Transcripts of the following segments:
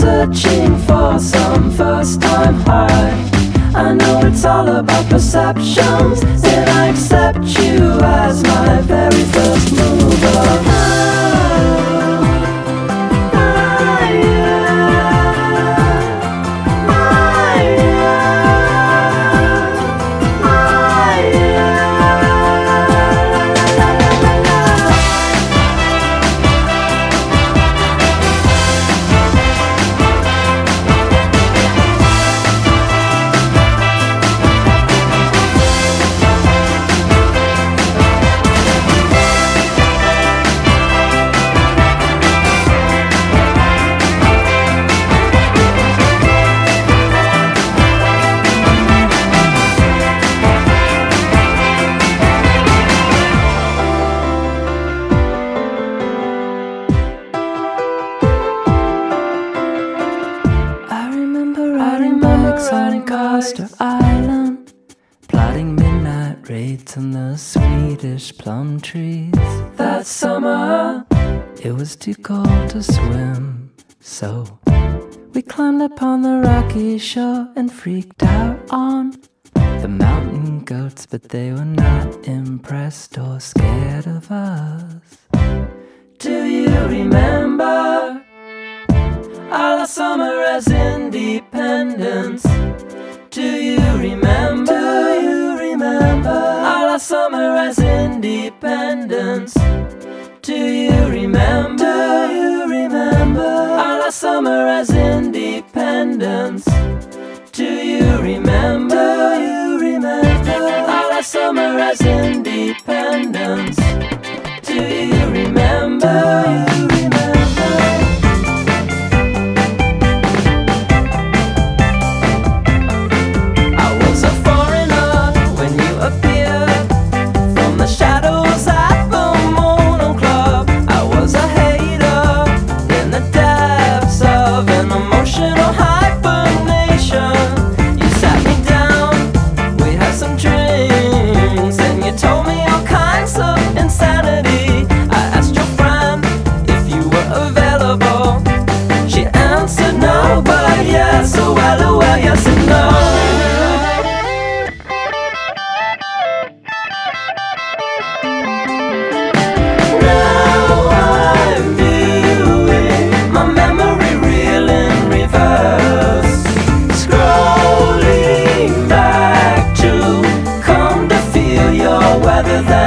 searching for some first time high. I know it's all about perceptions. Then I accept you as my very first mover. On Costa Island, plotting midnight raids on the Swedish plum trees. That summer, it was too cold to swim, so we climbed upon the rocky shore and freaked out on the mountain goats, but they were not impressed or scared of us. Do you remember? Our summer as independence. Summer as independence. Do you remember? Do you remember? Our last summer as independence. Do you remember? Do you remember? Our last summer as independence. Do you remember? Deus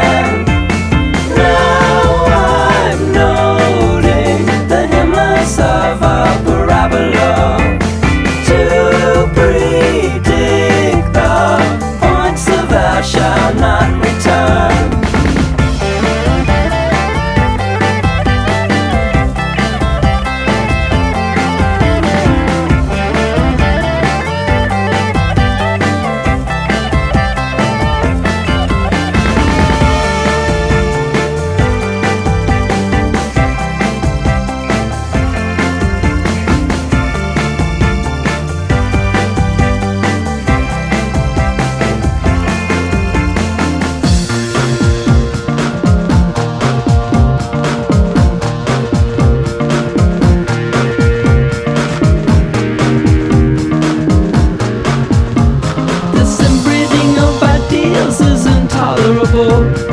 intolerable.